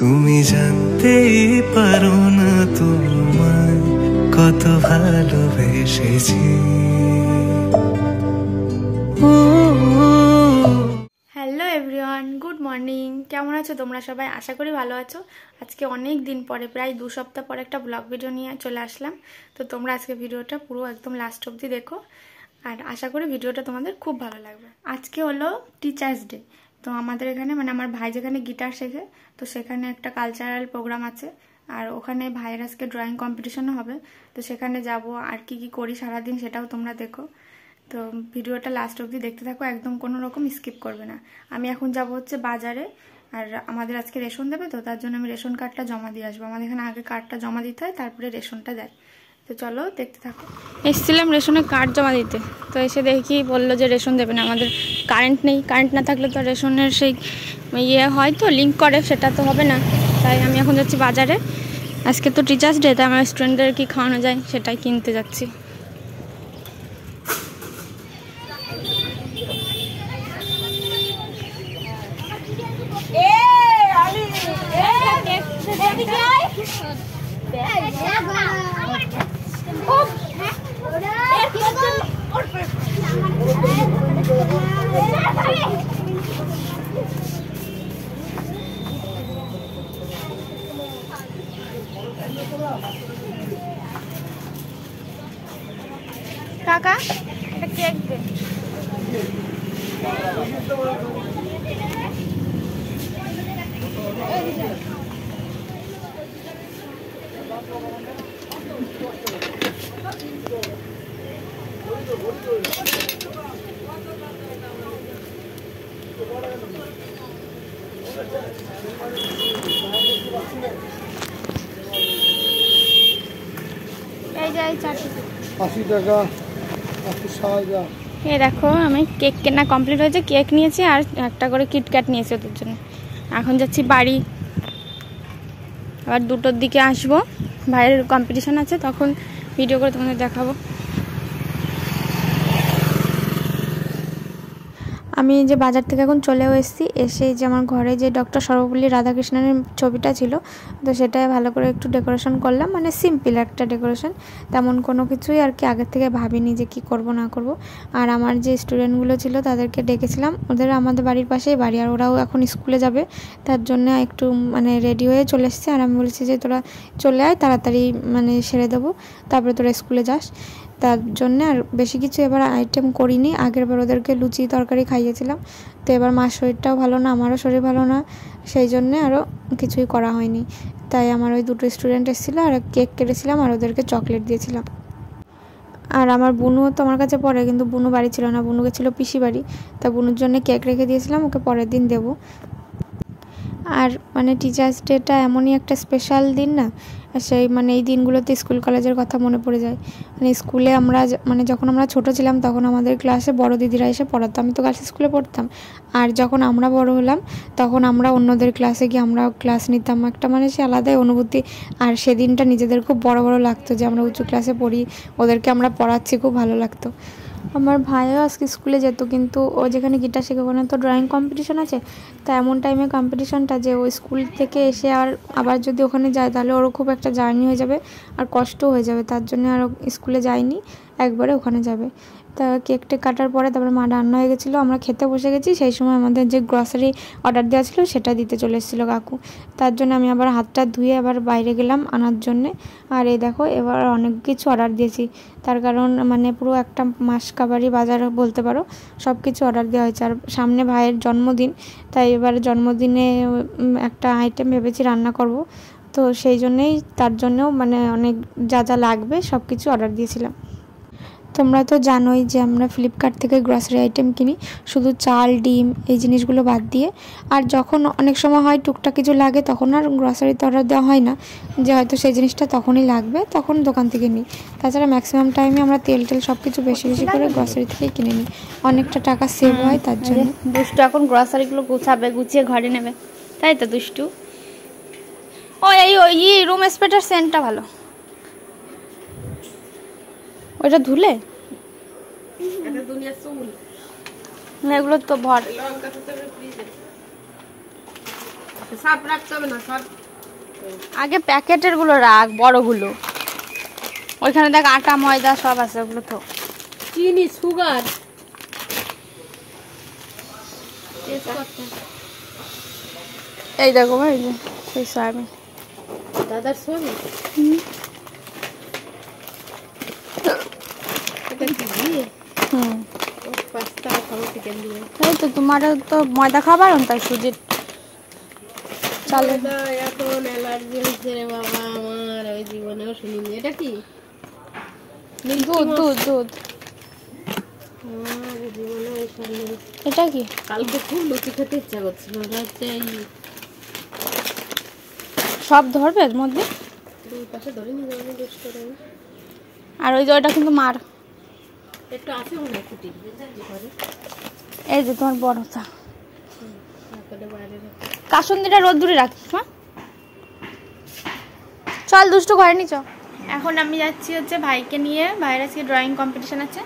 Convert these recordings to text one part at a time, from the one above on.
তুমি জানতেই পারো না তোমায় কত ভালোবেসেছি। হ্যালো এভরিওয়ান গুড মর্নিং কেমন আছো তোমরা সবাই? আশা করি ভালো আছো। আজকে অনেক দিন পরে, প্রায় দু সপ্তাহ পরে একটা ব্লগ ভিডিও নিয়ে চলে আসলাম। তো তোমরা আজকে ভিডিওটা পুরো একদম লাস্ট অবধি দেখো। আর আশা করি ভিডিওটা তোমাদের খুব ভালো লাগবে। আজকে হলো টিচার্স ডে তো আমাদের এখানে মানে আমার ভাই যেখানে গিটার শেখে, তো সেখানে একটা কালচারাল প্রোগ্রাম আছে। আর ওখানে ভাইয়ের আজকে ড্রয়িং কম্পিটিশনও হবে। তো সেখানে যাব, আর কি কি করি সারাদিন সেটাও তোমরা দেখো। তো ভিডিওটা লাস্ট অবধি দেখতে থাকো, একদম কোনো রকম স্কিপ করবে না। আমি এখন যাব হচ্ছে বাজারে, আর আমাদের আজকে রেশন দেবে তো, তার জন্য আমি রেশন কার্ডটা জমা দিয়ে আসব। আমাদের এখানে আগে কার্ডটা জমা দিতে হয়, তারপরে রেশনটা দেয়। তো চলো দেখতে থাকো এসেছিলাম রেশনে কার্ড জমা দিতে তো এসে দেখি বলল যে রেশন দেবে না আমাদের কারেন্ট নেই কারেন্ট না থাকলে তো রেশনের সেই ইয়ে হয় তো লিঙ্ক করে সেটা তো হবে না তাই আমি এখন যাচ্ছি বাজারে আজকে তো টিচার্স ডে তাই আমার স্টুডেন্টদের কি খাওয়ানো যায় সেটাই কিনতে যাচ্ছি কাকা একটা কেক দে এই যে আশি টাকা এই দেখো আমি কেক কেনা কমপ্লিট হয়েছে কেক নিয়েছি আর একটা করে কিটক্যাট নিয়েছি ওদের জন্য। এখন যাচ্ছি বাড়ি। আবার দুটোর দিকে আসব। ভাইয়ের কম্পিটিশন আছে তখন ভিডিও করে তোমাদের দেখাবো। আমি যে বাজার থেকে এখন চলেও এসেছি, এসে যে আমার ঘরে যে ডক্টর সর্বপল্লী রাধাকৃষ্ণনের ছবিটা ছিল, তো সেটাই ভালো করে একটু ডেকোরেশন করলাম। মানে সিম্পল একটা ডেকোরেশন তেমন কোনো কিছুই আর কি আগের থেকে ভাবিনি যে কি করব, না করব। আর আমার যে স্টুডেন্টগুলো ছিল, তাদেরকে ডেকেছিলাম। ওদের আমাদের বাড়ির পাশেই বাড়ি, আর ওরাও এখন স্কুলে যাবে। তার জন্য একটু মানে রেডি হয়ে চলে এসেছে। আর আমি বলেছি যে তোরা চলে আয়, তাড়াতাড়ি মানে সেরে দেবো, তারপরে তোরা স্কুলে যাস। তার জন্য আর বেশি কিছু এবার আইটেম করিনি। আগের বার ওদেরকে লুচি তরকারি খাইয়েছিলাম। তো এবার মার শরীরটাও ভালো না, আমারও শরীর ভালো না, সেই জন্যে আরও কিছুই করা হয়নি। তাই আমার ওই দুটো স্টুডেন্ট এসেছিল আর কেক কেটেছিলাম আর ওদেরকে চকলেট দিয়েছিলাম। আর আমার বুনুও তো আমার কাছে পড়ে কিন্তু বুনু বাড়ি ছিল না বুনু গেছিল পিসি বাড়ি। তা বুনুর জন্য কেক রেখে দিয়েছিলাম, ওকে পরের দিন দেবো। আর মানে টিচার্স ডেটা এমনই একটা স্পেশাল দিন না সেই মানে এই দিনগুলোতে স্কুল কলেজের কথা মনে পড়ে যায়। মানে স্কুলে আমরা মানে যখন আমরা ছোট ছিলাম তখন আমাদের ক্লাসে বড় দিদিরা এসে পড়াতো। আমি তো গার্লস স্কুলে পড়তাম। আর যখন আমরা বড় হলাম তখন আমরা অন্যদের ক্লাসে গিয়ে আমরা ক্লাস নিতাম। একটা মানে সে আলাদাই অনুভূতি। আর সেদিনটা নিজেদের খুব বড় বড় লাগতো যে আমরা উঁচু ক্লাসে পড়ি। ওদেরকে আমরা পড়াচ্ছি, খুব ভালো লাগতো। আমার ভাইও আজকে স্কুলে যেত, কিন্তু ও যেখানে গিটার শেখে ওখানে তো ড্রয়িং কম্পিটিশন আছে। তা এমন টাইমে কম্পিটিশনটা যে ও স্কুল থেকে এসে আর আবার যদি ওখানে যায়, তাহলে ওরও খুব একটা জার্নি হয়ে যাবে আর কষ্ট হয়ে যাবে। তার জন্য আর স্কুলে যায়নি। একবারে ওখানে যাবে। তা কেকটা কাটার পরে তারপরে মা রান্না হয়ে গেছিল, আমরা খেতে বসে গেছি, সেই সময় আমাদের যে গ্রসারি অর্ডার দেওয়া ছিল সেটা দিতে চলে এসেছিল কাকু। তার জন্য আমি আবার হাতটা ধুয়ে আবার বাইরে গেলাম আনার জন্যে। আর এই দেখো, এবার অনেক কিছু অর্ডার দিয়েছি। তার কারণ মানে পুরো একটা মাস কাবারি বাজার বলতে পারো সব কিছু অর্ডার দেওয়া হয়েছে। আর সামনে ভাইয়ের জন্মদিন, তাই এবার জন্মদিনে একটা আইটেম ভেবেছি রান্না করব। তো সেই জন্যেই তার জন্যও মানে অনেক যা যা লাগবে সব কিছু অর্ডার দিয়েছিলাম। তোমরা তো জানোই যে আমরা ফ্লিপকার্ট থেকে গ্রসারি আইটেম কিনি শুধু চাল ডিম এই জিনিসগুলো বাদ দিয়ে। আর যখন অনেক সময় হয় টুকটাক কিছু লাগে তখন আর গ্রসারিতে অর্ডার দেওয়া হয় না। যে হয়তো সেই জিনিসটা তখনই লাগবে তখন দোকান থেকে নিই। তাছাড়া ম্যাক্সিমাম টাইমে আমরা তেল টেল সব কিছু বেশি বেশি করে গ্রসারি থেকেই কিনে নিই। অনেকটা টাকা সেভ হয় তার জন্য। দুষ্টু এখন গ্রসারিগুলো গুছাবে গুছিয়ে ঘরে নেবে। তাই তো দুষ্টু? ও এই ওই রুম স্প্রেটার সেন্টটা ভালো। ওইটা ধুলে? না এগুলো তো ভর। আগে প্যাকেটেরগুলো রাখ বড়গুলো। ওইখানে দেখ আটা ময়দা সব আছে ওগুলো তো। চিনি সুগার। এই দেখো ভাই সেই সয়াবিন দাদার ছবি এই তো তোমার তো ময়দা খাবার তাই সুজির চালে। এখন অ্যালার্জি হচ্ছে রে বাবা আমার ওই জীবনেও শুনিনি এটা কি দুধ দুধ। দুধ আমার জীবনে ওই শুনিনি এটা কি? কালকে খুব লুচি খেতে ইচ্ছা করছিল ওটা হচ্ছে সব ধরবে এর মধ্যে? দুই পাশে ধরে নিয়ে যাব আর ওই যে ওটা কিন্তু মার। একটু আছে মনে ঘরে এই যে তোমার বাইরে রাখি। কাসন্দিটা রোদ দূরে রাখিস হ্যাঁ চল দুষ্টু ঘরে নি চ। এখন আমি যাচ্ছি হচ্ছে ভাইকে নিয়ে। ভাইয়ের আজকে ড্রয়িং কম্পিটিশন আছে।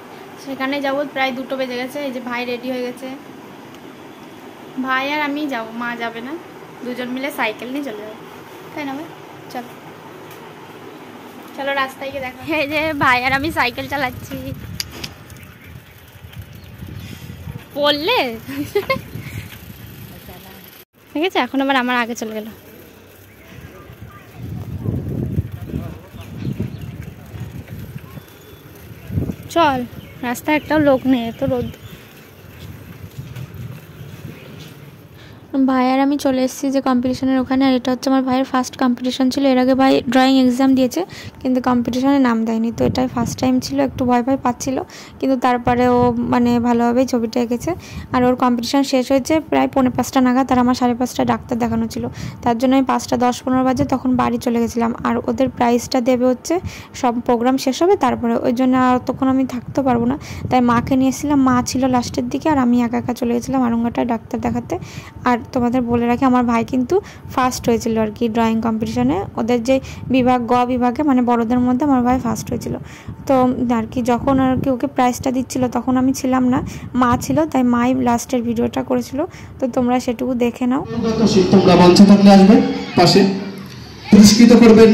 সেখানে যাব প্রায় দুটো বেজে গেছে। এই যে ভাই রেডি হয়ে গেছে। ভাই আর আমি যাব মা যাবে না। দুজন মিলে সাইকেল নিয়ে চলে যাব। তাই না ভাই? চল। চলো রাস্তায় গিয়ে দেখা এই যে ভাই আর আমি সাইকেল চালাচ্ছি। পড়লে ঠিক আছে, এখন আবার আমার আগে চলে গেল। চল, রাস্তায় একটাও লোক নেই তো রোদ ভাই আর আমি চলে এসেছি যে কম্পিটিশনের ওখানে, আর এটা হচ্ছে আমার ভাইয়ের ফার্স্ট কম্পিটিশন ছিল। এর আগে ভাই ড্রয়িং এক্সাম দিয়েছে, কিন্তু কম্পিটিশনে নাম দেয়নি। তো এটাই ফার্স্ট টাইম ছিল, একটু ভয় ভয় পাচ্ছিল, কিন্তু তারপরে ও মানে ভালোভাবেই ছবিটা এঁকেছে। আর ওর কম্পিটিশন শেষ হয়েছে প্রায় পৌনে পাঁচটা নাগাদ, আর আমার সাড়ে পাঁচটা ডাক্তার দেখানো ছিল। তার জন্য আমি পাঁচটা দশ পনেরো বাজে তখন বাড়ি চলে গেছিলাম। আর ওদের প্রাইজটা দেবে হচ্ছে, সব প্রোগ্রাম শেষ হবে, তারপরে ওই জন্য আর তখন আমি থাকতে পারব না। তাই মাকে নিয়ে এসেছিলাম। মা ছিল লাস্টের দিকে, আর আমি একা একা চলে গেছিলাম আরঙ্গাটায় ডাক্তার দেখাতে। আর তোমাদের বলে রাখি, আমার ভাই কিন্তু ফার্স্ট হয়েছিল আর কি ড্রয়িং কম্পিটিশনে ওদের যে বিভাগ, গ বিভাগে মানে বড়দের মধ্যে আমার ভাই ফার্স্ট হয়েছিল। তো আর কি যখন আর কি ওকে প্রাইজটা দিচ্ছিল, তখন আমি ছিলাম না। মা ছিল, তাই মাই লাস্টের ভিডিওটা করেছিল। তো তোমরা সেটুকু দেখে নাও। পুরস্কৃত করবেন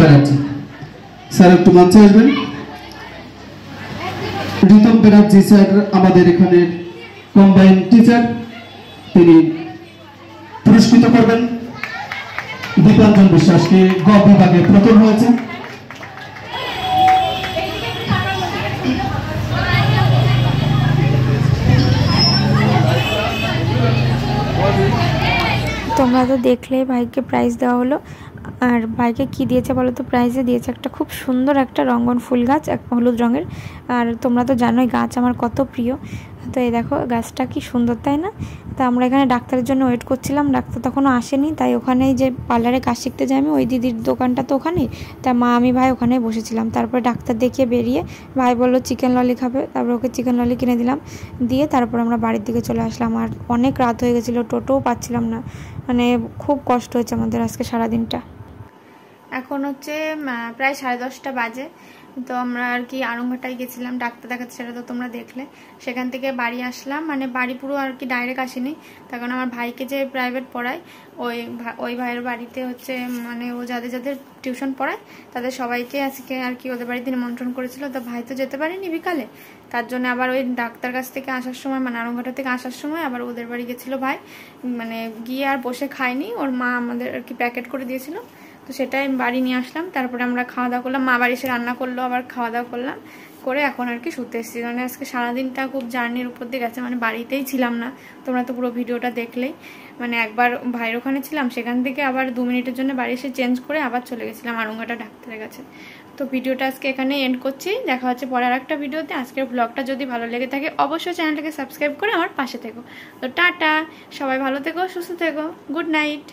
ব্যানার্জি স্যার একটু মঞ্চে আসবেন। ব্যানার্জি স্যার আমাদের এখানে কম্বাইন টিচার তিনি পুরস্কৃত করবেন। দীপাঞ্জন বিশ্বাসকে গ বিভাগে প্রথম হয়েছে। তোমরা তো দেখলে ভাইকে প্রাইজ দেওয়া হলো। আর ভাইকে কি দিয়েছে বলো তো? প্রাইজে দিয়েছে একটা খুব সুন্দর একটা রঙ্গন ফুল গাছ, এক হলুদ রঙের। আর তোমরা তো জানোই গাছ আমার কত প্রিয়। তো এই দেখো, গাছটা কি সুন্দর, তাই না? তা আমরা এখানে ডাক্তারের জন্য ওয়েট করছিলাম, ডাক্তার তখনও আসেনি, তাই ওখানেই যে পার্লারে কাজ শিখতে যাই আমি, ওই দিদির দোকানটা তো ওখানেই। তা মা, আমি, ভাই ওখানেই বসেছিলাম। তারপরে ডাক্তার দেখিয়ে বেরিয়ে ভাই বলল চিকেন ললি খাবে? তারপর ওকে চিকেন ললি কিনে দিলাম। দিয়ে তারপর আমরা বাড়ির দিকে চলে আসলাম। আর অনেক রাত হয়ে গেছিল, টোটোও পাচ্ছিলাম না। মানে খুব কষ্ট হয়েছে আমাদের আজকে সারাদিনটা। এখন হচ্ছে প্রায় সাড়ে দশটা বাজে। তো আমরা আর কি আরংঘাটায় গেছিলাম, ডাক্তার দেখাতে সেটা তো তোমরা দেখলে। সেখান থেকে বাড়ি আসলাম মানে বাড়ি পুরো আর কি ডাইরেক্ট আসেনি। তার কারণ আমার ভাইকে যে প্রাইভেট পড়ায়, ওই ওই ভাইয়ের বাড়িতে হচ্ছে মানে ও যাদের যাদের টিউশন পড়ায়, তাদের সবাইকে আজকে আর কি ওদের বাড়িতে নিমন্ত্রণ করেছিল। তো ভাই তো যেতে পারেনি বিকালে। তার জন্য আবার ওই ডাক্তার কাছ থেকে আসার সময় মানে আরংঘাটা থেকে আসার সময় আবার ওদের বাড়ি গেছিল ভাই। মানে গিয়ে আর বসে খায়নি। ওর মা আমাদের আর কি প্যাকেট করে দিয়েছিল। তো সেটাই বাড়ি নিয়ে আসলাম। তারপরে আমরা খাওয়া দাওয়া করলাম। মা বাড়ি এসে রান্না করল, আবার খাওয়া দাওয়া করলাম। করে এখন আর কি শুতে এসেছি। মানে আজকে সারাদিনটা খুব জার্নির উপর দিয়ে গেছে। মানে বাড়িতেই ছিলাম না। তোমরা তো পুরো ভিডিওটা দেখলেই। মানে একবার ভাইয়ের ওখানে ছিলাম। সেখান থেকে আবার দু মিনিটের জন্য বাড়ি এসে চেঞ্জ করে আবার চলে গেছিলাম আরঙ্গাটা ডাক্তারের কাছে। তো ভিডিওটা আজকে এখানে এন্ড করছি। দেখা হচ্ছে পরের একটা ভিডিওতে। আজকের ব্লগটা যদি ভালো লেগে থাকে, অবশ্যই চ্যানেলটাকে সাবস্ক্রাইব করে আমার পাশে থেকো। তো টাটা! সবাই ভালো থেকো, সুস্থ থেকো। Good night